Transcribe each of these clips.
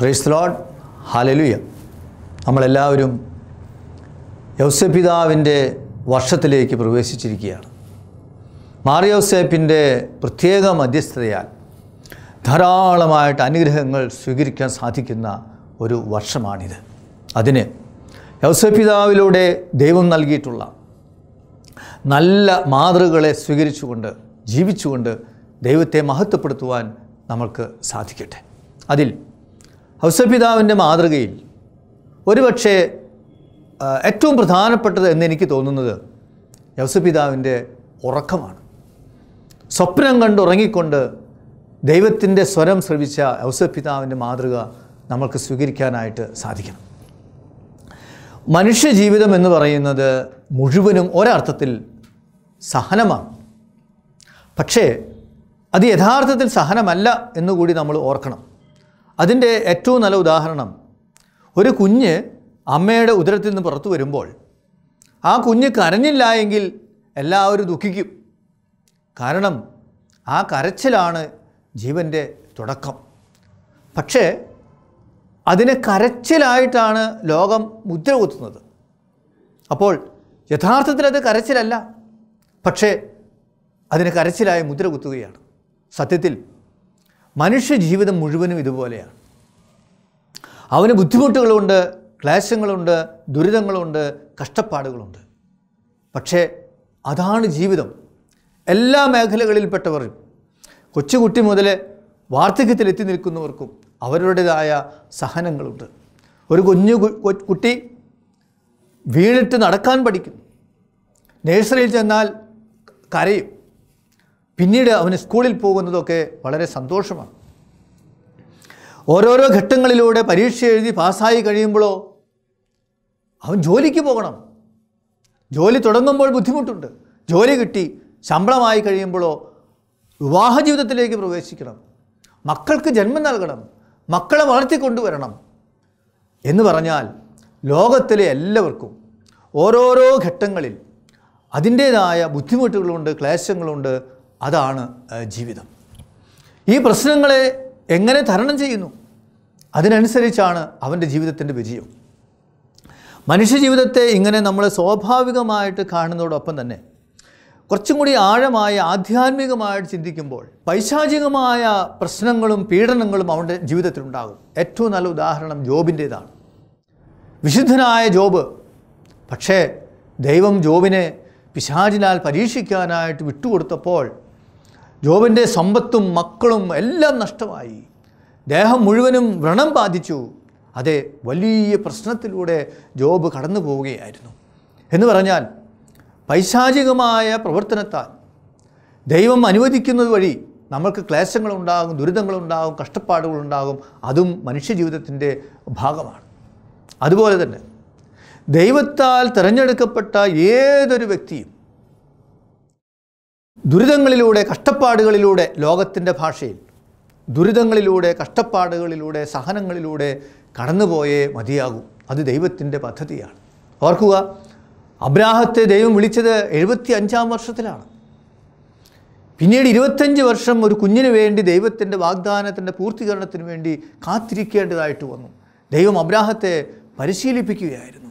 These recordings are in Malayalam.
പ്രൈസ് ലോഡ് ഹാലലുയ നമ്മളെല്ലാവരും യൗസപിതാവിന്റെ വർഷത്തിലേക്ക് പ്രവേശിച്ചിരിക്കുകയാണ്. മാറിയൗസേപ്പിന്റെ പ്രത്യേക മധ്യസ്ഥതയാൽ ധാരാളമായിട്ട് അനുഗ്രഹങ്ങൾ സ്വീകരിക്കാൻ സാധിക്കുന്ന ഒരു വർഷമാണിത്. അതിന് യൗസപിതാവിലൂടെ ദൈവം നൽകിയിട്ടുള്ള നല്ല മാതൃകളെ സ്വീകരിച്ചുകൊണ്ട് ജീവിച്ചുകൊണ്ട് ദൈവത്തെ മഹത്വപ്പെടുത്തുവാൻ നമ്മൾക്ക് സാധിക്കട്ടെ. അതിൽ ഔസപിതാവിന്റെ മാതൃകയിൽ ഒരുപക്ഷെ ഏറ്റവും പ്രധാനപ്പെട്ടത് എന്ന് എനിക്ക് തോന്നുന്നത് യൗസപിതാവിന്റെ ഉറക്കമാണ്. സ്വപ്നം കണ്ട് ഉറങ്ങിക്കൊണ്ട് ദൈവത്തിന്റെ സ്വരം ശ്രവിച്ച ഔസപിതാവിന്റെ മാതൃക നമ്മൾക്ക് സ്വീകരിക്കാനായിട്ട് സാധിക്കണം. മനുഷ്യജീവിതം എന്ന് പറയുന്നത് മുഴുവനും ഒരർത്ഥത്തിൽ സഹനമാണ്. പക്ഷേ അത് യഥാർത്ഥത്തിൽ സഹനമല്ല എന്നുകൂടി നമ്മൾ ഓർക്കണം. അതിന്റെ ഏറ്റവും നല്ല ഉദാഹരണം ഒരു കുഞ്ഞ് അമ്മയുടെ ഉദരത്തിൽ നിന്ന് പുറത്തു വരുമ്പോൾ ആ കുഞ്ഞ് കരഞ്ഞില്ല എങ്കിൽ എല്ലാവരും ദുഃഖിക്കും. കാരണം ആ കരച്ചിലാണ് ജീവന്റെ തുടക്കം. പക്ഷേ അതിനെ കരച്ചിലായിട്ടാണ് ലോകം മുദ്ര കുത്തുന്നത്. അപ്പോൾ യഥാർത്ഥത്തിൽ അത് കരച്ചിലല്ല. പക്ഷേ അതിന് കരച്ചിലായി മുദ്ര കുത്തുകയാണ്. സത്യത്തിൽ മനുഷ്യ ജീവിതം മുഴുവനും ഇതുപോലെയാണ്. അവന് ബുദ്ധിമുട്ടുകളുണ്ട് ക്ലേശങ്ങളുണ്ട് ദുരിതങ്ങളുണ്ട് കഷ്ടപ്പാടുകളുണ്ട്. പക്ഷേ അതാണ് ജീവിതം. എല്ലാ മേഖലകളിൽപ്പെട്ടവരും കൊച്ചുകുട്ടി മുതൽ വാർദ്ധക്യത്തിലെത്തി നിൽക്കുന്നവർക്കും അവരുടേതായ സഹനങ്ങളുണ്ട്. ഒരു കുഞ്ഞു കുട്ടി വീണിട്ട് നടക്കാൻ പഠിക്കും നേഴ്സറിയിൽ ചെന്നാൽ കരയും. പിന്നീട് അവന് സ്കൂളിൽ പോകുന്നതൊക്കെ വളരെ സന്തോഷമാണ്. ഓരോരോ ഘട്ടങ്ങളിലൂടെ പരീക്ഷ എഴുതി പാസ്സായി കഴിയുമ്പോഴോ അവൻ ജോലിക്ക് പോകണം. ജോലി തുടങ്ങുമ്പോൾ ബുദ്ധിമുട്ടുണ്ട്. ജോലി കിട്ടി ശമ്പളമായി കഴിയുമ്പോഴോ വിവാഹ ജീവിതത്തിലേക്ക് പ്രവേശിക്കണം. മക്കൾക്ക് ജന്മം നൽകണം. മക്കളെ വളർത്തിക്കൊണ്ടുവരണം എന്ന് പറഞ്ഞാൽ ലോകത്തിലെ എല്ലാവർക്കും ഓരോരോ ഘട്ടങ്ങളിൽ അതിന്റേതായ ബുദ്ധിമുട്ടുകളുണ്ട് ക്ലേശങ്ങളുണ്ട് അതാണ് ജീവിതം. ഈ പ്രശ്നങ്ങളെ എങ്ങനെ തരണം ചെയ്യുന്നു? അതിനനുസരിച്ചാണ് അവന്റെ ജീവിതത്തിന്റെ വിജയം. മനുഷ്യജീവിതത്തെ ഇങ്ങനെ നമ്മൾ സ്വാഭാവികമായിട്ട് കാണുന്നതോടൊപ്പം തന്നെ കുറച്ചും കൂടി ആഴമായി ആധ്യാത്മികമായിട്ട് ചിന്തിക്കുമ്പോൾ പൈശാചികമായ പ്രശ്നങ്ങളും പീഡനങ്ങളും അവന്റെ ജീവിതത്തിലുണ്ടാകും ഏറ്റവും നല്ല ഉദാഹരണം ജോബിന്റേതാണ് വിശുദ്ധനായ ജോബ് പക്ഷേ ദൈവം ജോബിനെ പിശാചിനാൽ പരീക്ഷിക്കാനായിട്ട് വിട്ടുകൊടുത്തപ്പോൾ ജോബിന്റെ സമ്പത്തും മക്കളും എല്ലാം നഷ്ടമായി. ദേഹം മുഴുവനും വ്രണം ബാധിച്ചു. അതെ വലിയ പ്രശ്നത്തിലൂടെ ജോബ് കടന്നു പോവുകയായിരുന്നു. എന്ന് പറഞ്ഞാൽ പൈശാചികമായ പ്രവർത്തനത്താൽ ദൈവം അനുവദിക്കുന്നത് വഴി നമ്മൾക്ക് ക്ലേശങ്ങളുണ്ടാകും ദുരിതങ്ങളുണ്ടാകും കഷ്ടപ്പാടുകളുണ്ടാകും. അതും മനുഷ്യജീവിതത്തിന്റെ ഭാഗമാണ്. അതുപോലെ തന്നെ ദൈവത്താൽ തിരഞ്ഞെടുക്കപ്പെട്ട ഏതൊരു വ്യക്തിയും ദുരിതങ്ങളിലൂടെ കഷ്ടപ്പാടുകളിലൂടെ ലോകത്തിന്റെ ഭാഷയിൽ ദുരിതങ്ങളിലൂടെ കഷ്ടപ്പാടുകളിലൂടെ സഹനങ്ങളിലൂടെ കടന്നുപോയേ മതിയാകും. അത് ദൈവത്തിന്റെ പദ്ധതിയാണ്. ഓർക്കുക അബ്രാഹത്തെ ദൈവം വിളിച്ചത് എഴുപത്തി അഞ്ചാം വർഷത്തിലാണ്. പിന്നീട് ഇരുപത്തഞ്ച് വർഷം ഒരു കുഞ്ഞിന് വേണ്ടി ദൈവത്തിന്റെ വാഗ്ദാനത്തിന്റെ പൂർത്തീകരണത്തിന് വേണ്ടി കാത്തിരിക്കേണ്ടതായിട്ട് വന്നു. ദൈവം അബ്രാഹത്തെ പരിശീലിപ്പിക്കുകയായിരുന്നു.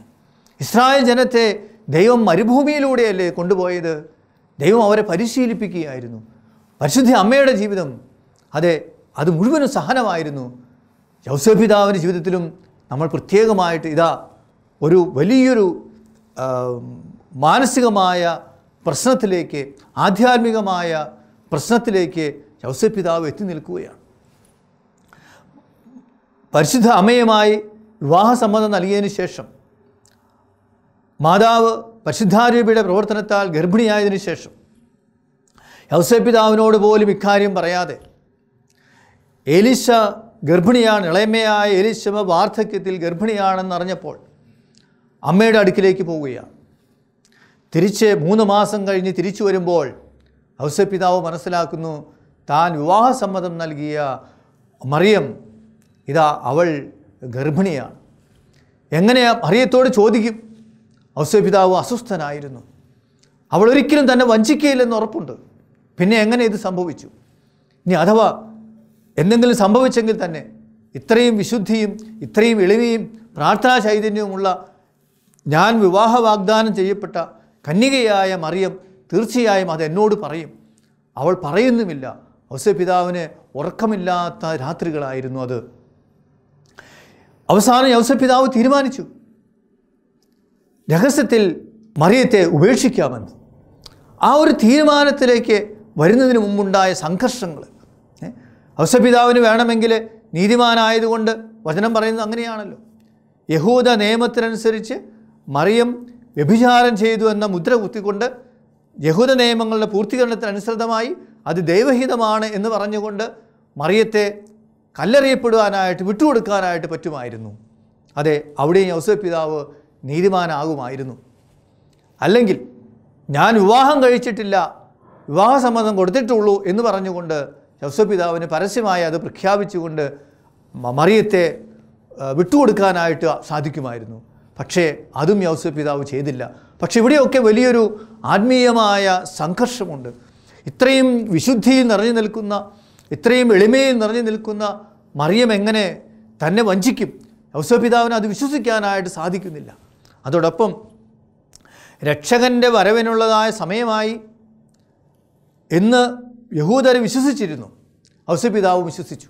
ഇസ്രായേൽ ജനത്തെ ദൈവം മരുഭൂമിയിലൂടെയല്ലേ കൊണ്ടുപോയത്? ദൈവം അവരെ പരിശീലിപ്പിക്കുകയായിരുന്നു. പരിശുദ്ധി അമ്മയുടെ ജീവിതം അതെ അത് മുഴുവനും സഹനമായിരുന്നു. യൗസപിതാവിന്റെ ജീവിതത്തിലും നമ്മൾ പ്രത്യേകമായിട്ട് ഇതാ ഒരു വലിയൊരു മാനസികമായ പ്രശ്നത്തിലേക്ക് ആധ്യാത്മികമായ പ്രശ്നത്തിലേക്ക് യൗസപിതാവ് എത്തി നിൽക്കുകയാണ്. പരിശുദ്ധ അമ്മയുമായി വിവാഹ വിവാഹസമ്മതം നൽകിയതിന് ശേഷം മാതാവ് പരിശുദ്ധാരൂപിയുടെ പ്രവർത്തനത്താൽ ഗർഭിണിയായതിനു ശേഷം യൗസപിതാവിനോട് പോലും ഇക്കാര്യം പറയാതെ എലിശ ഗർഭിണിയാണ് ഇളയമയായ എലിശമ വാർദ്ധക്യത്തിൽ ഗർഭിണിയാണെന്ന് അറിഞ്ഞപ്പോൾ അമ്മയുടെ അടുക്കിലേക്ക് പോവുകയാണ്. തിരിച്ച് മൂന്ന് മാസം കഴിഞ്ഞ് തിരിച്ചു വരുമ്പോൾ ഔസപിതാവ് മനസ്സിലാക്കുന്നു താൻ വിവാഹസമ്മതം നൽകിയ മറിയം ഇതാ അവൾ ഗർഭിണിയാണ്. എങ്ങനെയാ മറിയത്തോട് ചോദിക്കും? ഔസപിതാവ് അസ്വസ്ഥനായിരുന്നു. അവൾ ഒരിക്കലും തന്നെ വഞ്ചിക്കുകയില്ലെന്ന് ഉറപ്പുണ്ട്. പിന്നെ എങ്ങനെ ഇത് സംഭവിച്ചു? ഇനി അഥവാ എന്തെങ്കിലും സംഭവിച്ചെങ്കിൽ തന്നെ ഇത്രയും വിശുദ്ധിയും ഇത്രയും എളിമയും പ്രാർത്ഥനാ ചൈതന്യവുമുള്ള ഞാൻ വിവാഹ വാഗ്ദാനം ചെയ്യപ്പെട്ട കന്യകയായ മറിയം തീർച്ചയായും അതെന്നോട് പറയും. അവൾ പറയുന്നുമില്ല. ഔസപിതാവിന് ഉറക്കമില്ലാത്ത രാത്രികളായിരുന്നു അത്. അവസാനം യൗസപിതാവ് തീരുമാനിച്ചു. രഹസ്യത്തിൽ മറിയത്തെ ഉപേക്ഷിക്കാമെന്ന്. ആ ഒരു തീരുമാനത്തിലേക്ക് വരുന്നതിന് മുമ്പുണ്ടായ സംഘർഷങ്ങൾ. ഔസപിതാവിന് വേണമെങ്കിൽ നീതിമാനായതുകൊണ്ട് വചനം പറയുന്നത് അങ്ങനെയാണല്ലോ. യഹൂദ നിയമത്തിനനുസരിച്ച് മറിയം വ്യഭിചാരം ചെയ്തു എന്ന മുദ്ര കുത്തിക്കൊണ്ട് യഹൂദ നിയമങ്ങളുടെ പൂർത്തീകരണത്തിനനുസൃതമായി അത് ദൈവഹിതമാണ് എന്ന് പറഞ്ഞുകൊണ്ട് മറിയത്തെ കല്ലെറിയപ്പെടുവാനായിട്ട് വിട്ടുകൊടുക്കാനായിട്ട് പറ്റുമായിരുന്നു. അതെ അവിടെയും യൗസഫ് പിതാവ് നീതിമാനാകുമായിരുന്നു. അല്ലെങ്കിൽ ഞാൻ വിവാഹം കഴിച്ചിട്ടില്ല വിവാഹസമ്മതം കൊടുത്തിട്ടുള്ളൂ എന്ന് പറഞ്ഞുകൊണ്ട് യൗസഫ് പിതാവിന് പരസ്യമായി അത് പ്രഖ്യാപിച്ചുകൊണ്ട് മറിയത്തെ വിട്ടുകൊടുക്കാനായിട്ട് സാധിക്കുമായിരുന്നു. പക്ഷേ അതും യൗസഫ് പിതാവ് ചെയ്തില്ല. പക്ഷെ ഇവിടെയൊക്കെ വലിയൊരു ആത്മീയമായ സംഘർഷമുണ്ട്. ഇത്രയും വിശുദ്ധിയിൽ നിറഞ്ഞു നിൽക്കുന്ന ഇത്രയും എളിമയിൽ നിറഞ്ഞു നിൽക്കുന്ന മറിയം എങ്ങനെ തന്നെ വഞ്ചിക്കും? യൗസഫ് പിതാവിന് അത് വിശ്വസിക്കാനായിട്ട് സാധിക്കുന്നില്ല. അതോടൊപ്പം രക്ഷകന്റെ വരവിനുള്ളതായ സമയമായി എന്ന് യഹൂദർ വിശ്വസിച്ചിരുന്നു. ഔസപിതാവ് വിശ്വസിച്ചു.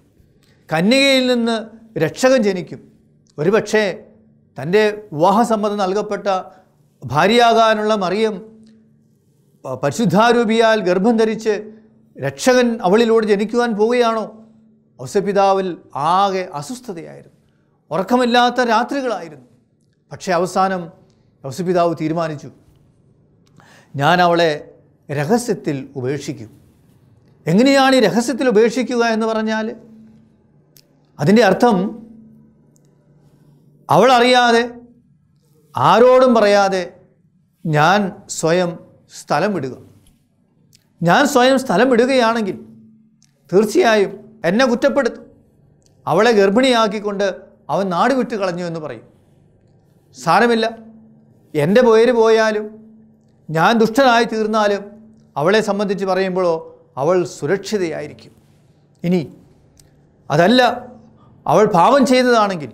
കന്യകയിൽ നിന്ന് രക്ഷകൻ ജനിക്കും. ഒരുപക്ഷേ തന്റെ വിവാഹസമ്മതം നൽകപ്പെട്ട ഭാര്യയാകാനുള്ള മറിയം പരിശുദ്ധാരൂപിയാൽ ഗർഭം ധരിച്ച് രക്ഷകൻ അവളിലൂടെ ജനിക്കുവാൻ പോവുകയാണോ? ഔസപിതാവിൽ ആകെ അസ്വസ്ഥതയായിരുന്നു. ഉറക്കമില്ലാത്ത രാത്രികളായിരുന്നു. പക്ഷേ അവസാനം ഔസപിതാവ് തീരുമാനിച്ചു. ഞാൻ അവളെ രഹസ്യത്തിൽ ഉപേക്ഷിക്കും. എങ്ങനെയാണ് ഈ രഹസ്യത്തിൽ ഉപേക്ഷിക്കുക എന്ന് പറഞ്ഞാൽ? അതിന്റെ അർത്ഥം അവൾ അറിയാതെ ആരോടും പറയാതെ ഞാൻ സ്വയം സ്ഥലം വിടുക. ഞാൻ സ്വയം സ്ഥലം വിടുകയാണെങ്കിൽ തീർച്ചയായും എന്നെ കുറ്റപ്പെടുത്തും. അവളെ ഗർഭിണിയാക്കിക്കൊണ്ട് അവൻ നാട് കളഞ്ഞു എന്ന് പറയും. സാരമില്ല. എന്റെ പേര് പോയാലും ഞാൻ ദുഷ്ടനായി തീർന്നാലും അവളെ സംബന്ധിച്ച് പറയുമ്പോഴോ അവൾ സുരക്ഷിതയായിരിക്കും. ഇനി അതല്ല അവൾ പാപം ചെയ്തതാണെങ്കിൽ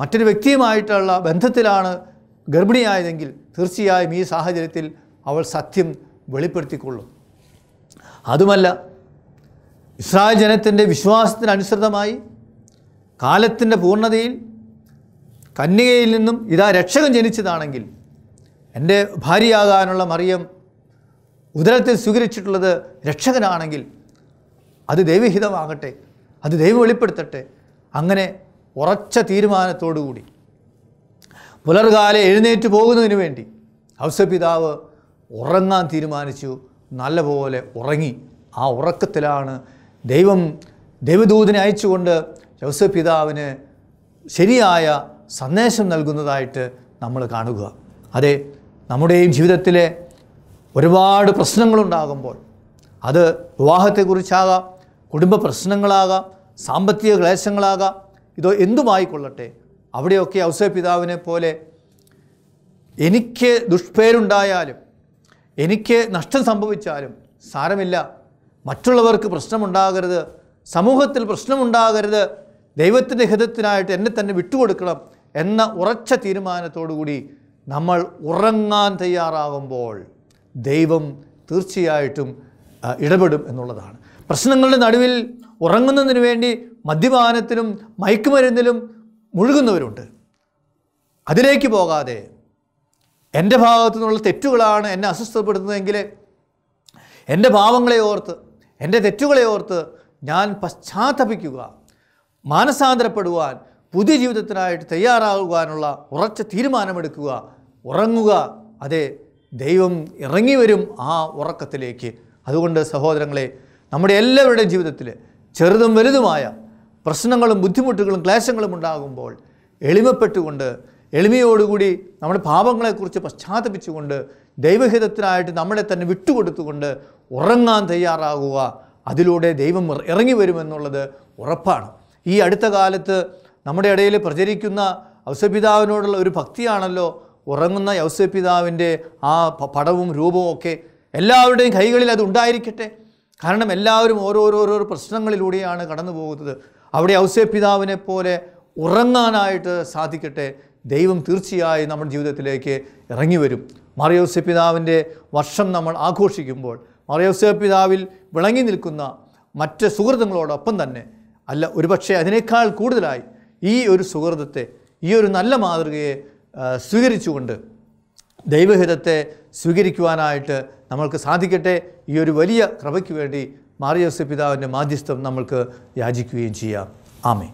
മറ്റൊരു വ്യക്തിയുമായിട്ടുള്ള ബന്ധത്തിലാണ് ഗർഭിണിയായതെങ്കിൽ തീർച്ചയായും ഈ സാഹചര്യത്തിൽ അവൾ സത്യം വെളിപ്പെടുത്തിക്കൊള്ളും. അതുമല്ല ഇസ്രായേൽ ജനത്തിന്റെ വിശ്വാസത്തിനനുസൃതമായി കാലത്തിന്റെ പൂർണതയിൽ കന്യകയിൽ നിന്നും ഇതാ രക്ഷകൻ ജനിച്ചതാണെങ്കിൽ എന്റെ ഭാര്യയാകാനുള്ള മറിയം ഉദരത്തിൽ സ്വീകരിച്ചിട്ടുള്ളത് രക്ഷകനാണെങ്കിൽ അത് ദൈവഹിതമാകട്ടെ അത് ദൈവം വെളിപ്പെടുത്തട്ടെ. അങ്ങനെ ഉറച്ച തീരുമാനത്തോടുകൂടി പുലർകാലെ എഴുന്നേറ്റ് പോകുന്നതിന് വേണ്ടി ഔസപിതാവ് ഉറങ്ങാൻ തീരുമാനിച്ചു. നല്ലപോലെ ഉറങ്ങി. ആ ഉറക്കത്തിലാണ് ദൈവം ദൈവദൂതനെ അയച്ചുകൊണ്ട് യൗസഫ് പിതാവിന് ശരിയായ സന്ദേശം നൽകുന്നതായിട്ട് നമ്മൾ കാണുക. അതെ നമ്മുടെയും ജീവിതത്തിലെ ഒരുപാട് പ്രശ്നങ്ങളുണ്ടാകുമ്പോൾ അത് വിവാഹത്തെക്കുറിച്ചാകാം കുടുംബ പ്രശ്നങ്ങളാകാം സാമ്പത്തിക ക്ലേശങ്ങളാകാം ഇതോ എന്തുമായിക്കൊള്ളട്ടെ? അവിടെയൊക്കെ ഔസേ പിതാവിനെ പോലെ എനിക്ക് ദുഷ്പേരുണ്ടായാലും എനിക്ക് നഷ്ടം സംഭവിച്ചാലും സാരമില്ല. മറ്റുള്ളവർക്ക് പ്രശ്നമുണ്ടാകരുത്. സമൂഹത്തിൽ പ്രശ്നമുണ്ടാകരുത്. ദൈവത്തിന്റെ ഹിതത്തിനായിട്ട് എന്നെ തന്നെ വിട്ടുകൊടുക്കണം. എന്ന ഉറച്ച തീരുമാനത്തോടുകൂടി നമ്മൾ ഉറങ്ങാൻ തയ്യാറാകുമ്പോൾ ദൈവം തീർച്ചയായിട്ടും ഇടപെടും എന്നുള്ളതാണ്. പ്രശ്നങ്ങളുടെ നടുവിൽ ഉറങ്ങുന്നതിന് വേണ്ടി മദ്യപാനത്തിലും മയക്കുമരുന്നിലും മുഴുകുന്നവരുണ്ട്. അതിലേക്ക് പോകാതെ എന്റെ ഭാഗത്തു നിന്നുള്ള തെറ്റുകളാണ് എന്നെ അസ്വസ്ഥപ്പെടുത്തുന്നതെങ്കിൽ എന്റെ ഭാവങ്ങളെ ഓർത്ത് എന്റെ തെറ്റുകളെ ഓർത്ത് ഞാൻ പശ്ചാത്തപിക്കുക മാനസാന്തരപ്പെടുവാൻ പുതിയ ജീവിതത്തിനായിട്ട് തയ്യാറാകുവാനുള്ള ഉറച്ച തീരുമാനമെടുക്കുക ഉറങ്ങുക. അതെ ദൈവം ഇറങ്ങി വരും ആ ഉറക്കത്തിലേക്ക്. അതുകൊണ്ട് സഹോദരങ്ങളെ നമ്മുടെ എല്ലാവരുടെയും ജീവിതത്തിൽ ചെറുതും വലുതുമായ പ്രശ്നങ്ങളും ബുദ്ധിമുട്ടുകളും ക്ലേശങ്ങളും ഉണ്ടാകുമ്പോൾ എളിമപ്പെട്ടുകൊണ്ട് എളിമയോടുകൂടി നമ്മുടെ പാപങ്ങളെക്കുറിച്ച് പശ്ചാത്തപിച്ചുകൊണ്ട് ദൈവഹിതത്തിനായിട്ട് നമ്മളെ തന്നെ വിട്ടുകൊടുത്തുകൊണ്ട് ഉറങ്ങാൻ തയ്യാറാകുക. അതിലൂടെ ദൈവം ഇറ- ഇറങ്ങി വരുമെന്നുള്ളത് ഉറപ്പാണ്. ഈ അടുത്ത കാലത്ത് നമ്മുടെ ഇടയിൽ പ്രചരിക്കുന്ന ഔസപിതാവിനോടുള്ള ഒരു ഭക്തിയാണല്ലോ ഉറങ്ങുന്ന യൗസപിതാവിന്റെ ആ പടവും രൂപവും ഒക്കെ എല്ലാവരുടെയും കൈകളിൽ അത് ഉണ്ടായിരിക്കട്ടെ. കാരണം എല്ലാവരും ഓരോരോരോ പ്രശ്നങ്ങളിലൂടെയാണ് കടന്നു പോകുന്നത്. അവിടെ ഔസപിതാവിനെ പോലെ ഉറങ്ങാനായിട്ട് സാധിക്കട്ടെ. ദൈവം തീർച്ചയായും നമ്മുടെ ജീവിതത്തിലേക്ക് ഇറങ്ങി വരും. മറിയോസെ പിതാവിന്റെ വർഷം നമ്മൾ ആഘോഷിക്കുമ്പോൾ മറിയോസെ പിതാവിൽ വിളങ്ങി നിൽക്കുന്ന മറ്റ് സുഹൃത്തുക്കളോടൊപ്പം തന്നെ അല്ല ഒരുപക്ഷെ അതിനേക്കാൾ കൂടുതലായി ഈ ഒരു സുഹൃതത്തെ ഈ ഒരു നല്ല മാതൃകയെ സ്വീകരിച്ചുകൊണ്ട് ദൈവഹിതത്തെ സ്വീകരിക്കുവാനായിട്ട് നമ്മൾക്ക് സാധിക്കട്ടെ. ഈ ഒരു വലിയ കൃപയ്ക്ക് വേണ്ടി മാറിയോസ് പിതാവിന്റെ മാധ്യസ്ഥം നമ്മൾക്ക് യാചിക്കുകയും ചെയ്യാം. ആമേ